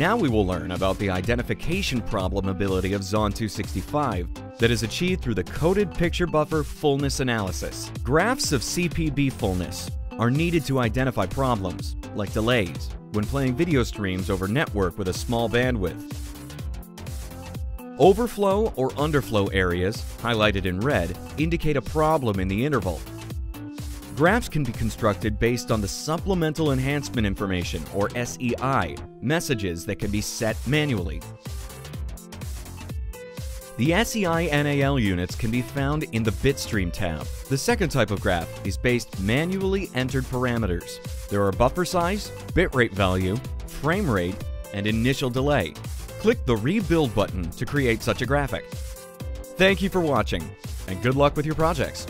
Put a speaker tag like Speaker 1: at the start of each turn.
Speaker 1: Now we will learn about the identification problem ability of Zond 265 that is achieved through the coded picture buffer fullness analysis. Graphs of CPB fullness are needed to identify problems, like delays, when playing video streams over network with a small bandwidth. Overflow or underflow areas, highlighted in red, indicate a problem in the interval. Graphs can be constructed based on the Supplemental Enhancement Information, or SEI, messages that can be set manually. The SEI NAL units can be found in the Bitstream tab. The second type of graph is based manually entered parameters. There are buffer size, bitrate value, frame rate, and initial delay. Click the Rebuild button to create such a graphic. Thank you for watching, and good luck with your projects.